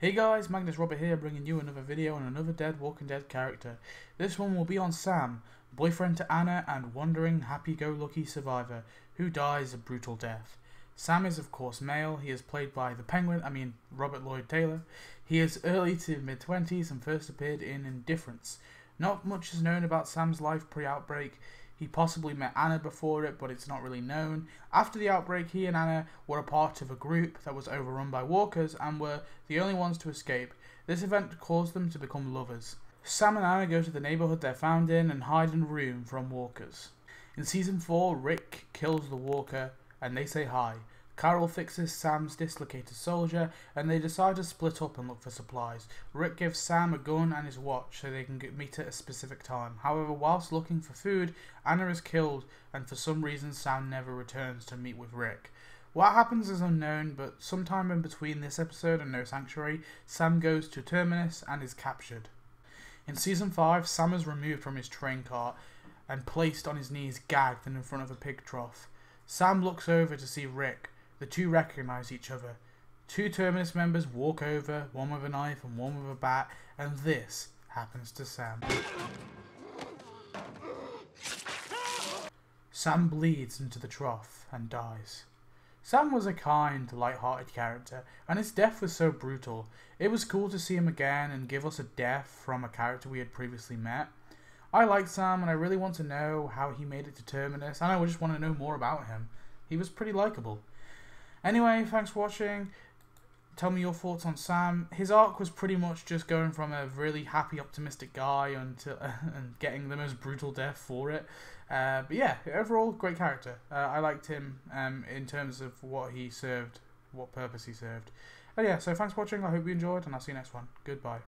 Hey guys, Magnus Robert here bringing you another video on another dead Walking Dead character. This one will be on Sam, boyfriend to Anna and wandering happy-go-lucky survivor who dies a brutal death. Sam is of course male, he is played by the Penguin, I mean Robin Lord Taylor. He is early to mid-twenties and first appeared in Indifference. Not much is known about Sam's life pre-outbreak, he possibly met Anna before it, but it's not really known. After the outbreak, he and Anna were a part of a group that was overrun by walkers and were the only ones to escape. This event caused them to become lovers. Sam and Anna go to the neighborhood they're found in and hide in a room from walkers. In season 4, Rick kills the walker and they say hi. Carol fixes Sam's dislocated soldier, and they decide to split up and look for supplies. Rick gives Sam a gun and his watch so they can meet at a specific time. However, whilst looking for food, Anna is killed, and for some reason Sam never returns to meet with Rick. What happens is unknown, but sometime in between this episode and No Sanctuary, Sam goes to Terminus and is captured. In season 5, Sam is removed from his train cart and placed on his knees gagged and in front of a pig trough. Sam looks over to see Rick, the two recognize each other. Two Terminus members walk over, one with a knife and one with a bat, and this happens to Sam. Sam bleeds into the trough and dies. Sam was a kind, light-hearted character, and his death was so brutal. It was cool to see him again and give us a death from a character we had previously met. I like Sam and I really want to know how he made it to Terminus, and I just want to know more about him. He was pretty likable. Anyway, thanks for watching. Tell me your thoughts on Sam. His arc was pretty much just going from a really happy, optimistic guy until and getting the most brutal death for it. Uh, but yeah, overall, great character. Uh, I liked him um, in terms of what he served, what purpose he served. And yeah, so thanks for watching. I hope you enjoyed, and I'll see you next one. Goodbye.